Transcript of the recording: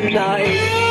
tonight.